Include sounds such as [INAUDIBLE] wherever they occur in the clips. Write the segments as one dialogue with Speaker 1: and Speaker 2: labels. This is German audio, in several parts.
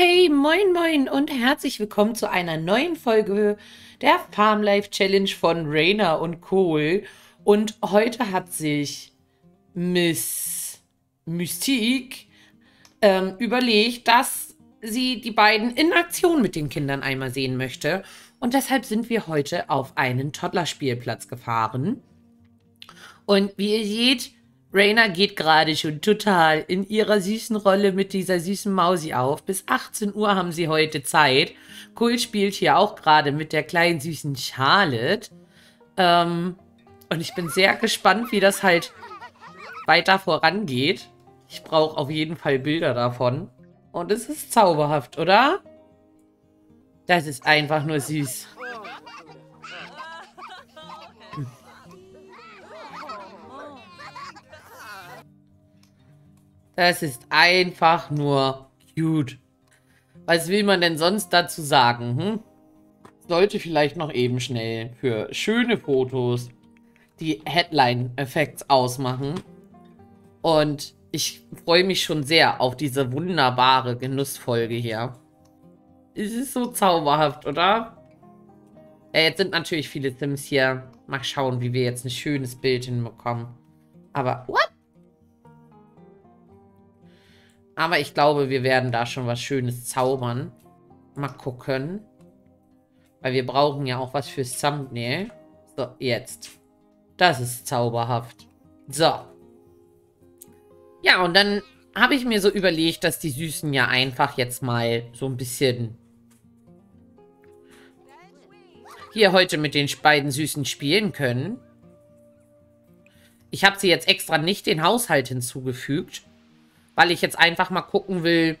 Speaker 1: hey, moin, moin und herzlich willkommen zu einer neuen Folge der Farm Life Challenge von Rainer und Cole. Und heute hat sich Miss Mystique ähm, überlegt, dass sie die beiden in Aktion mit den Kindern einmal sehen möchte. Und deshalb sind wir heute auf einen Toddlerspielplatz gefahren. Und wie ihr seht, Raina geht gerade schon total in ihrer süßen Rolle mit dieser süßen Mausi auf. Bis 18 Uhr haben sie heute Zeit. Cole spielt hier auch gerade mit der kleinen süßen Charlotte. Ähm, und ich bin sehr gespannt, wie das halt weiter vorangeht. Ich brauche auf jeden Fall Bilder davon. Und es ist zauberhaft, oder? Das ist einfach nur süß. Das ist einfach nur cute. Was will man denn sonst dazu sagen? Hm? Sollte vielleicht noch eben schnell für schöne Fotos die Headline-Effekts ausmachen. Und ich freue mich schon sehr auf diese wunderbare Genussfolge hier. Es ist so zauberhaft, oder? Ja, jetzt sind natürlich viele Sims hier. Mal schauen, wie wir jetzt ein schönes Bild hinbekommen. Aber, what? Aber ich glaube, wir werden da schon was Schönes zaubern. Mal gucken. Weil wir brauchen ja auch was fürs Thumbnail. So, jetzt. Das ist zauberhaft. So. Ja, und dann habe ich mir so überlegt, dass die Süßen ja einfach jetzt mal so ein bisschen hier heute mit den beiden Süßen spielen können. Ich habe sie jetzt extra nicht den Haushalt hinzugefügt, weil ich jetzt einfach mal gucken will,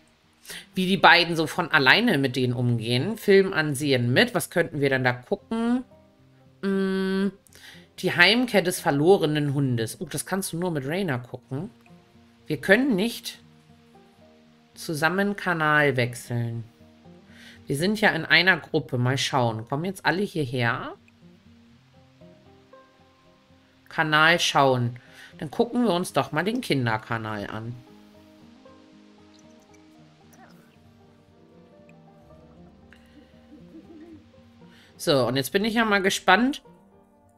Speaker 1: wie die beiden so von alleine mit denen umgehen. Film ansehen mit. Was könnten wir denn da gucken? Hm, die Heimkehr des verlorenen Hundes. Oh, das kannst du nur mit Rainer gucken. Wir können nicht zusammen Kanal wechseln. Wir sind ja in einer Gruppe. Mal schauen. Kommen jetzt alle hierher? Kanal schauen. Dann gucken wir uns doch mal den Kinderkanal an. So, und jetzt bin ich ja mal gespannt,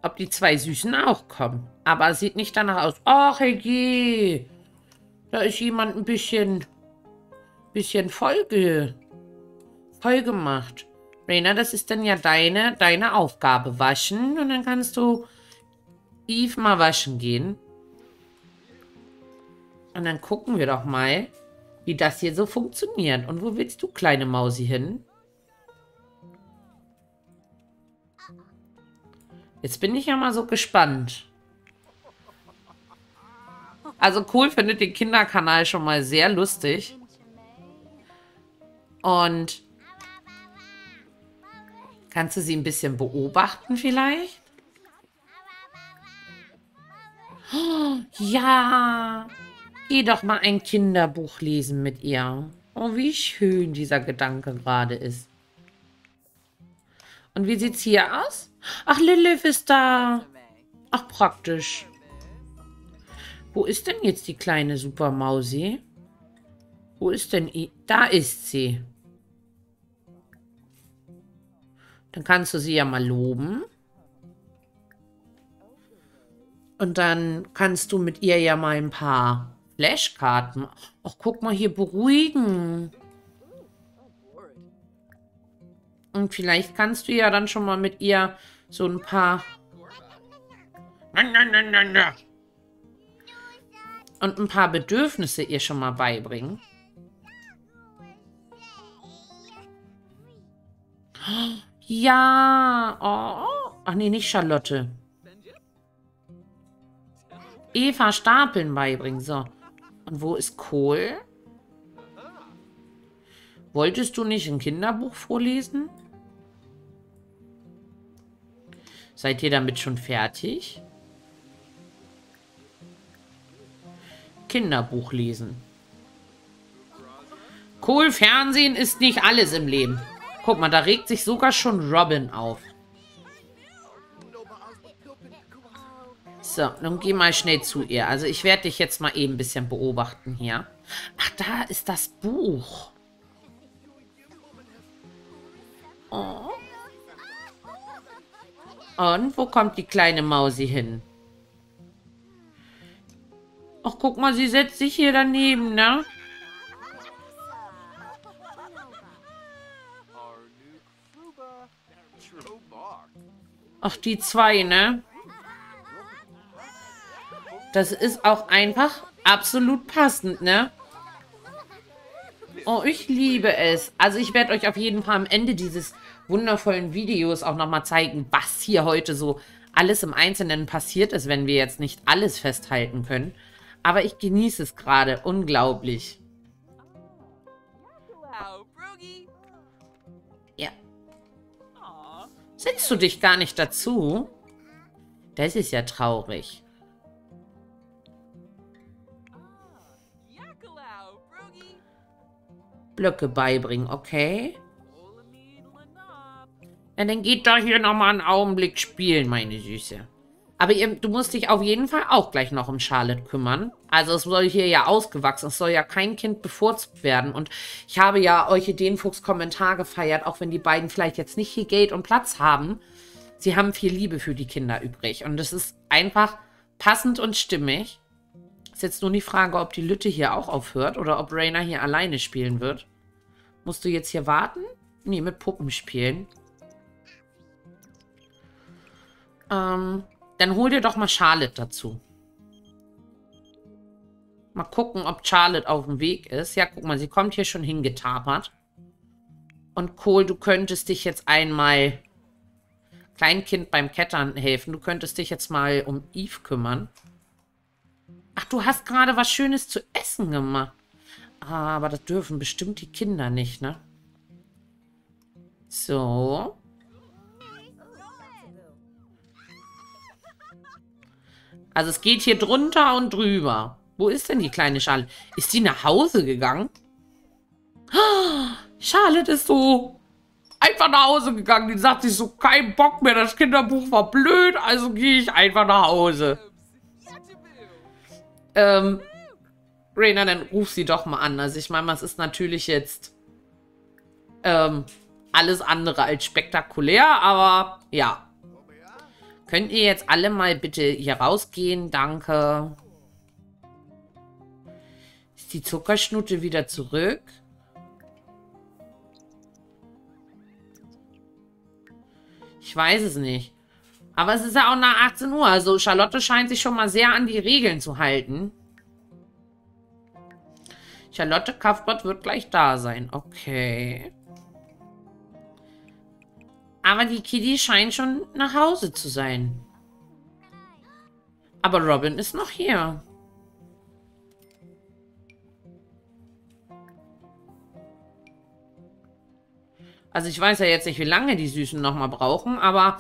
Speaker 1: ob die zwei Süßen auch kommen. Aber sieht nicht danach aus. Ach, je. Da ist jemand ein bisschen, bisschen voll, voll gemacht. Rainer, das ist dann ja deine, deine Aufgabe. Waschen und dann kannst du Eve mal waschen gehen. Und dann gucken wir doch mal, wie das hier so funktioniert. Und wo willst du, kleine Mausi, hin? Jetzt bin ich ja mal so gespannt. Also cool findet den Kinderkanal schon mal sehr lustig. Und kannst du sie ein bisschen beobachten vielleicht? Oh, ja, geh doch mal ein Kinderbuch lesen mit ihr. Oh, wie schön dieser Gedanke gerade ist. Und wie sieht's hier aus? Ach, Lilith ist da. Ach, praktisch. Wo ist denn jetzt die kleine Supermausi? Wo ist denn... I da ist sie. Dann kannst du sie ja mal loben. Und dann kannst du mit ihr ja mal ein paar Flashkarten... Ach, guck mal hier, beruhigen. Und vielleicht kannst du ja dann schon mal mit ihr so ein paar... Und ein paar Bedürfnisse ihr schon mal beibringen. Ja. Oh. Ach nee, nicht Charlotte. Eva Stapeln beibringen. So. Und wo ist Kohl? Wolltest du nicht ein Kinderbuch vorlesen? Seid ihr damit schon fertig? Kinderbuch lesen. Cool, Fernsehen ist nicht alles im Leben. Guck mal, da regt sich sogar schon Robin auf. So, nun geh mal schnell zu ihr. Also ich werde dich jetzt mal eben ein bisschen beobachten hier. Ach, da ist das Buch. Oh. Und wo kommt die kleine Mausi hin? Ach, guck mal, sie setzt sich hier daneben, ne? Ach, die zwei, ne? Das ist auch einfach absolut passend, ne? Oh, ich liebe es. Also ich werde euch auf jeden Fall am Ende dieses wundervollen Videos auch nochmal zeigen, was hier heute so alles im Einzelnen passiert ist, wenn wir jetzt nicht alles festhalten können. Aber ich genieße es gerade unglaublich. Ja. Setzt du dich gar nicht dazu? Das ist ja traurig. Blöcke beibringen, okay? Ja, dann geht doch hier nochmal einen Augenblick spielen, meine Süße. Aber ihr, du musst dich auf jeden Fall auch gleich noch um Charlotte kümmern. Also es soll hier ja ausgewachsen. Es soll ja kein Kind bevorzugt werden. Und ich habe ja Orchideenfuchs Kommentar gefeiert, auch wenn die beiden vielleicht jetzt nicht viel Geld und Platz haben. Sie haben viel Liebe für die Kinder übrig. Und es ist einfach passend und stimmig. Ist jetzt nur die Frage, ob die Lütte hier auch aufhört oder ob Rainer hier alleine spielen wird. Musst du jetzt hier warten? Nee, mit Puppen spielen. Ähm, dann hol dir doch mal Charlotte dazu. Mal gucken, ob Charlotte auf dem Weg ist. Ja, guck mal, sie kommt hier schon hingetapert. Und Cole, du könntest dich jetzt einmal Kleinkind beim Kettern helfen. Du könntest dich jetzt mal um Eve kümmern. Ach, du hast gerade was Schönes zu essen gemacht. Aber das dürfen bestimmt die Kinder nicht, ne? So. Also es geht hier drunter und drüber. Wo ist denn die kleine Charlotte? Ist die nach Hause gegangen? [GASPS] Charlotte ist so einfach nach Hause gegangen. Die sagt sich so, kein Bock mehr, das Kinderbuch war blöd, also gehe ich einfach nach Hause. Ähm, Rainer, dann ruf sie doch mal an. Also ich meine, was ist natürlich jetzt ähm, alles andere als spektakulär, aber ja. Könnt ihr jetzt alle mal bitte hier rausgehen? Danke. Ist die Zuckerschnute wieder zurück? Ich weiß es nicht. Aber es ist ja auch nach 18 Uhr. Also Charlotte scheint sich schon mal sehr an die Regeln zu halten. Charlotte Kaufbott wird gleich da sein. Okay. Aber die Kitty scheint schon nach Hause zu sein. Aber Robin ist noch hier. Also ich weiß ja jetzt nicht, wie lange die Süßen noch mal brauchen, aber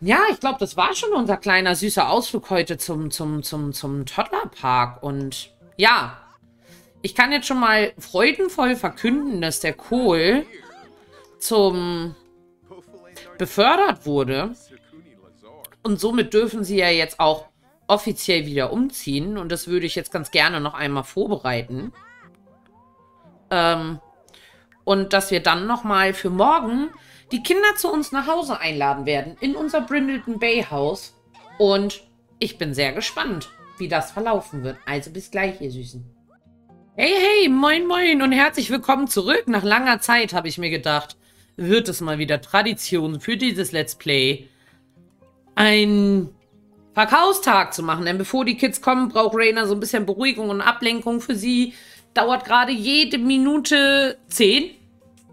Speaker 1: ja, ich glaube, das war schon unser kleiner süßer Ausflug heute zum, zum, zum, zum Toddlerpark. Und ja, ich kann jetzt schon mal freudenvoll verkünden, dass der Kohl zum befördert wurde. Und somit dürfen sie ja jetzt auch offiziell wieder umziehen. Und das würde ich jetzt ganz gerne noch einmal vorbereiten. Ähm, und dass wir dann nochmal für morgen die Kinder zu uns nach Hause einladen werden. In unser Brindleton Bay Haus. Und ich bin sehr gespannt, wie das verlaufen wird. Also bis gleich, ihr Süßen. Hey, hey, moin, moin und herzlich willkommen zurück. Nach langer Zeit, habe ich mir gedacht wird es mal wieder Tradition für dieses Let's Play, einen Verkaufstag zu machen. Denn bevor die Kids kommen, braucht Rainer so ein bisschen Beruhigung und Ablenkung für sie. Dauert gerade jede Minute zehn,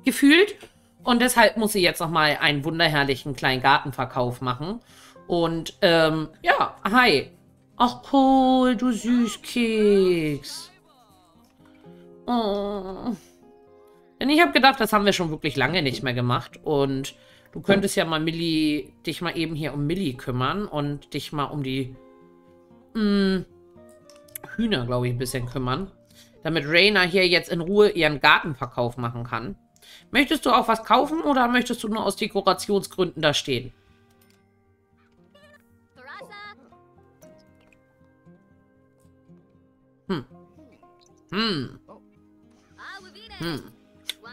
Speaker 1: gefühlt. Und deshalb muss sie jetzt nochmal einen wunderherrlichen kleinen Gartenverkauf machen. Und, ähm, ja, hi. Ach, Paul, du Süßkeks. Oh. Denn ich habe gedacht, das haben wir schon wirklich lange nicht mehr gemacht. Und du könntest ja mal Millie, dich mal eben hier um Millie kümmern und dich mal um die mh, hm, Hühner, glaube ich, ein bisschen kümmern. Damit Raina hier jetzt in Ruhe ihren Gartenverkauf machen kann. Möchtest du auch was kaufen oder möchtest du nur aus Dekorationsgründen da stehen? Hm. Hm. Hm.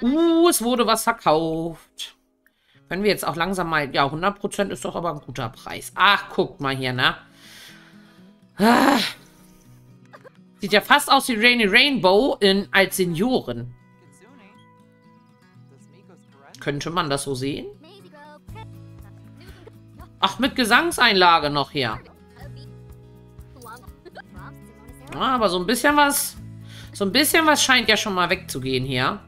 Speaker 1: Uh, es wurde was verkauft. Können wir jetzt auch langsam mal... Ja, 100% ist doch aber ein guter Preis. Ach, guckt mal hier, ne? Ah. Sieht ja fast aus wie Rainy Rainbow in, als Senioren. Könnte man das so sehen? Ach, mit Gesangseinlage noch hier. Ah, aber so ein bisschen was... So ein bisschen was scheint ja schon mal wegzugehen hier.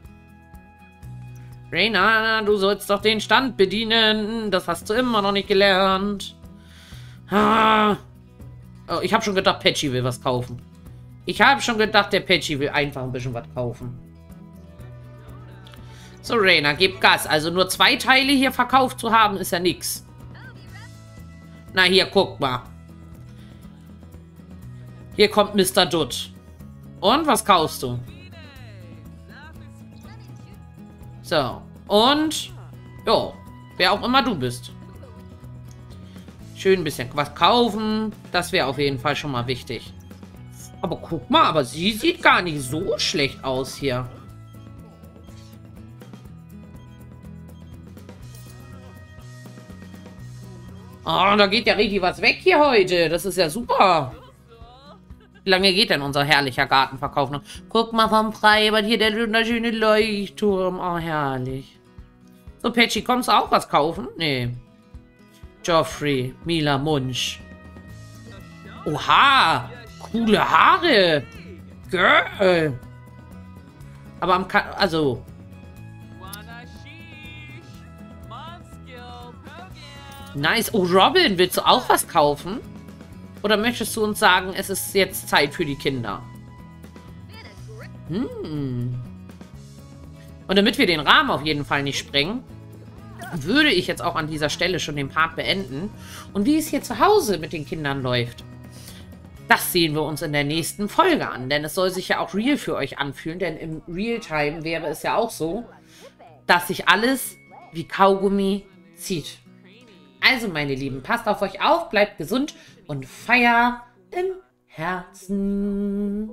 Speaker 1: Raina, du sollst doch den Stand bedienen. Das hast du immer noch nicht gelernt. Ah. Oh, ich habe schon gedacht, Patchy will was kaufen. Ich habe schon gedacht, der Patchy will einfach ein bisschen was kaufen. So, Raina, gib Gas. Also nur zwei Teile hier verkauft zu haben, ist ja nix. Na, hier, guck mal. Hier kommt Mr. Dutt. Und, was kaufst du? So. Und, jo, wer auch immer du bist. Schön ein bisschen was kaufen. Das wäre auf jeden Fall schon mal wichtig. Aber guck mal, aber sie sieht gar nicht so schlecht aus hier. Oh, da geht ja richtig was weg hier heute. Das ist ja super. Lange geht denn unser herrlicher Gartenverkauf noch? Guck mal vom Freibad hier, der wunderschöne Leuchtturm. Oh, herrlich. So, Patchy, kommst du auch was kaufen? Nee. Joffrey, Mila Munch. Oha! Coole Haare! Girl! Aber am Ka also. Nice. Oh, Robin, willst du auch was kaufen? Oder möchtest du uns sagen, es ist jetzt Zeit für die Kinder? Hm. Und damit wir den Rahmen auf jeden Fall nicht sprengen, würde ich jetzt auch an dieser Stelle schon den Part beenden. Und wie es hier zu Hause mit den Kindern läuft, das sehen wir uns in der nächsten Folge an. Denn es soll sich ja auch real für euch anfühlen. Denn im Realtime wäre es ja auch so, dass sich alles wie Kaugummi zieht. Also, meine Lieben, passt auf euch auf, bleibt gesund und Feier im Herzen.